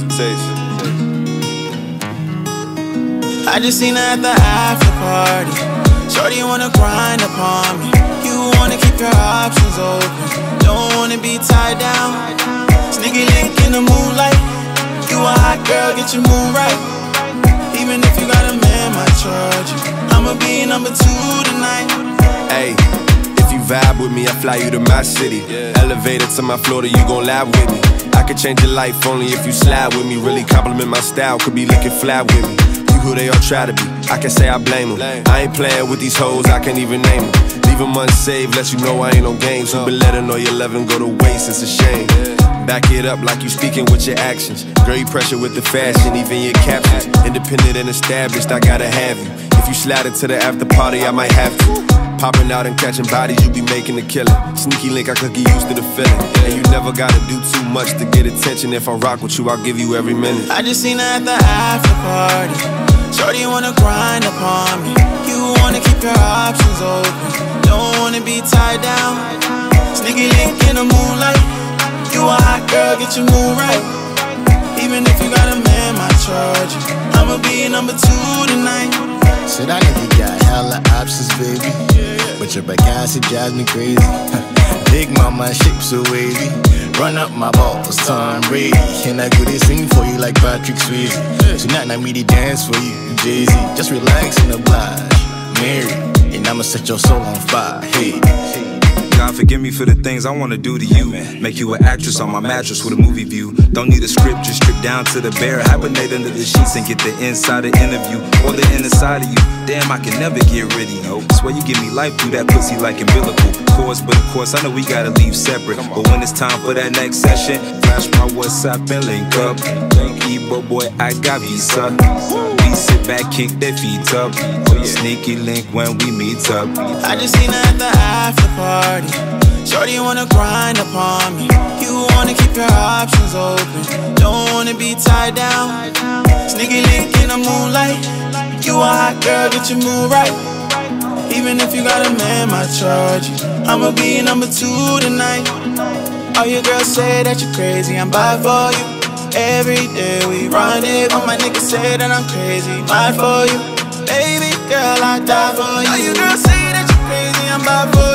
taste. I just seen her at the after party. Shorty wanna grind upon me. You wanna keep your options open. Don't wanna be tied down. Sneaky link in the moonlight. You a hot girl, get your mood right. Even if you got a man, my charge you. I'ma be number two tonight. Hey, if you vibe with me, I fly you to my city. Elevator to my Florida, you gon' laugh with me. I could change your life only if you slide with me. Really compliment my style, could be looking fly with me. You who they all try to be, I can say I blame them. I ain't playing with these hoes, I can't even name them. Leave them unsaved, let you know I ain't on games. Who been letting all your loving go to waste, it's a shame. Back it up like you speaking with your actions. Girl, you pressure with the fashion, even your captions. Independent and established, I gotta have you. If you slide into the after party, I might have to. Popping out and catching bodies, you be making a killing. Sneaky link, I could get used to the feeling. And you never gotta do too much to get attention. If I rock with you, I'll give you every minute. I just seen her at the after party. Shorty wanna grind upon me. You wanna keep your options open. Don't wanna be tied down. Sneaky link in the moonlight. You a hot girl, get your mood right. Even if you got a man, my charge. I'ma be number two tonight. Said I you got hella options, baby. But your back ass, it drives me crazy. Big mama, shape so wavy. Run up my balls, Tom Brady. And I go this sing for you like Patrick Swayze. Tonight, I me the dance for you, Jay Z. Just relax and oblige, Mary. And I'ma set your soul on fire. Hey. God forgive me for the things I wanna do to you. Make you an actress on my mattress with a movie view. Don't need a script, just strip down to the bare. Hibernate under the sheets and get the inside of interview or the inner side of you. Damn, I can never get rid of you. Swear you give me life through that pussy like umbilical course, but of course I know we gotta leave separate. But when it's time for that next session, flash my WhatsApp and link up. Ebo boy, I got visa. We sit back, kick their feet up. Oh, Sneaky link when we meet up. I just seen her at the after party. Shorty wanna grind upon me. You wanna keep your options open. Don't wanna be tied down. Sneaky link in the moonlight. You a hot girl, get your mood right. Even if you got a man, my charge you. I'ma be number two tonight. All your girls say that you're crazy, I'm bad for you. Every day we run it, but my niggas say that I'm crazy, mad for you. Baby girl, I die for you. All you girls say that you're crazy, I'm bad for you.